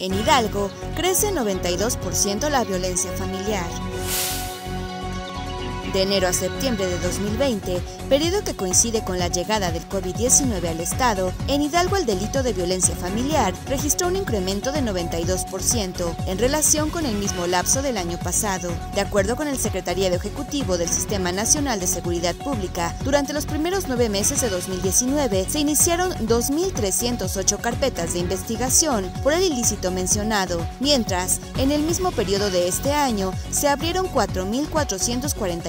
En Hidalgo crece 92% la violencia familiar. De enero a septiembre de 2020, periodo que coincide con la llegada del COVID-19 al Estado, en Hidalgo el delito de violencia familiar registró un incremento de 92% en relación con el mismo lapso del año pasado. De acuerdo con el Secretariado Ejecutivo del Sistema Nacional de Seguridad Pública, durante los primeros nueve meses de 2019 se iniciaron 2.308 carpetas de investigación por el ilícito mencionado, mientras en el mismo periodo de este año se abrieron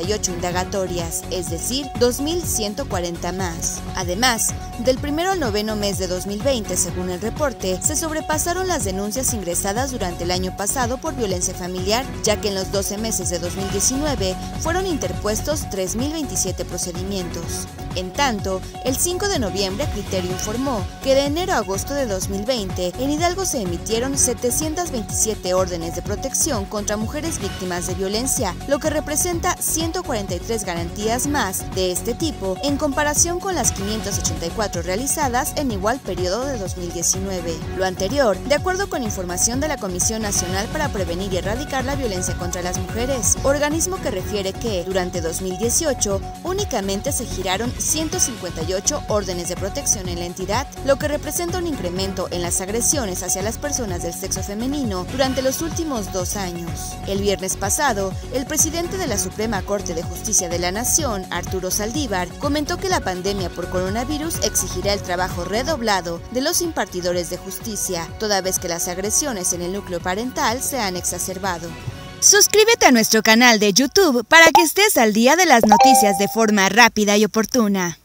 4.448 indagatorias, es decir, 2.140 más. Además, del primero al noveno mes de 2020, según el reporte, se sobrepasaron las denuncias ingresadas durante el año pasado por violencia familiar, ya que en los 12 meses de 2019 fueron interpuestos 3.027 procedimientos. En tanto, el 5 de noviembre Criterio informó que de enero a agosto de 2020 en Hidalgo se emitieron 727 órdenes de protección contra mujeres víctimas de violencia, lo que representa 143 garantías más de este tipo en comparación con las 584 realizadas en igual periodo de 2019. Lo anterior, de acuerdo con información de la Comisión Nacional para Prevenir y Erradicar la Violencia contra las Mujeres, organismo que refiere que durante 2018 únicamente se giraron 158 órdenes de protección en la entidad, lo que representa un incremento en las agresiones hacia las personas del sexo femenino durante los últimos dos años. El viernes pasado, el presidente de la Suprema De Justicia de la Nación, Arturo Saldívar, comentó que la pandemia por coronavirus exigirá el trabajo redoblado de los impartidores de justicia, toda vez que las agresiones en el núcleo parental se han exacerbado. Suscríbete a nuestro canal de YouTube para que estés al día de las noticias de forma rápida y oportuna.